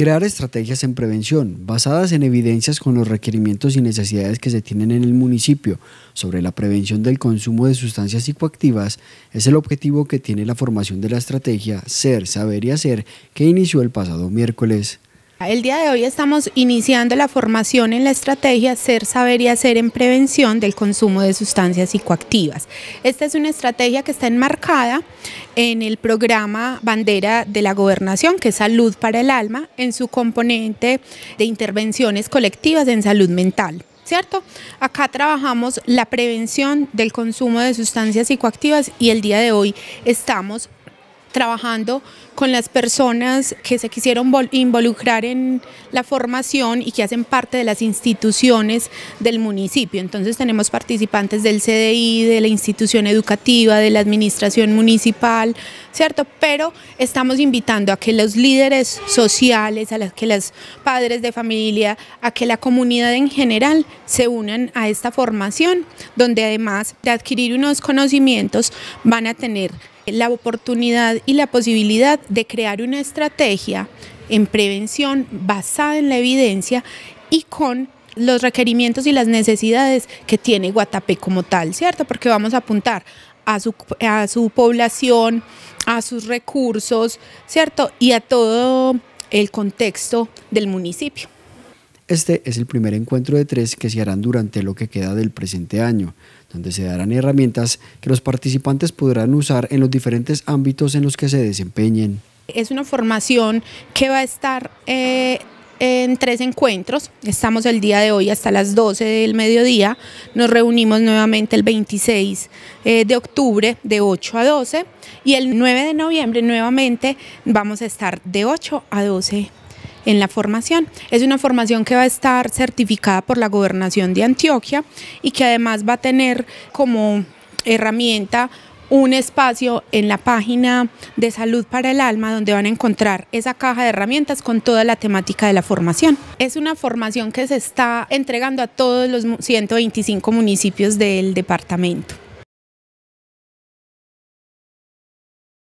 Crear estrategias en prevención basadas en evidencias con los requerimientos y necesidades que se tienen en el municipio sobre la prevención del consumo de sustancias psicoactivas es el objetivo que tiene la formación de la estrategia Ser, Saber y Hacer que inició el pasado miércoles. El día de hoy estamos iniciando la formación en la estrategia Ser, Saber y Hacer en prevención del consumo de sustancias psicoactivas. Esta es una estrategia que está enmarcada en el programa bandera de la gobernación, que es Salud para el Alma, en su componente de intervenciones colectivas en salud mental. ¿Cierto? Acá trabajamos la prevención del consumo de sustancias psicoactivas y el día de hoy estamos trabajando con las personas que se quisieron involucrar en la formación y que hacen parte de las instituciones del municipio. Entonces tenemos participantes del CDI, de la institución educativa, de la administración municipal, ¿cierto? Pero estamos invitando a que los líderes sociales, a que los padres de familia, a que la comunidad en general se unan a esta formación, donde además de adquirir unos conocimientos van a tener la oportunidad y la posibilidad de crear una estrategia en prevención basada en la evidencia y con los requerimientos y las necesidades que tiene Guatapé como tal, ¿cierto? Porque vamos a apuntar a su, a su población, a sus recursos, ¿cierto? Y a todo el contexto del municipio. Este es el primer encuentro de tres que se harán durante lo que queda del presente año, donde se darán herramientas que los participantes podrán usar en los diferentes ámbitos en los que se desempeñen. Es una formación que va a estar eh, en tres encuentros. Estamos el día de hoy hasta las 12 del mediodía. Nos reunimos nuevamente el 26 eh, de octubre de 8 a 12 y el 9 de noviembre nuevamente vamos a estar de 8 a 12 en la formación. Es una formación que va a estar certificada por la gobernación de Antioquia y que además va a tener como herramienta un espacio en la página de Salud para el Alma donde van a encontrar esa caja de herramientas con toda la temática de la formación. Es una formación que se está entregando a todos los 125 municipios del departamento.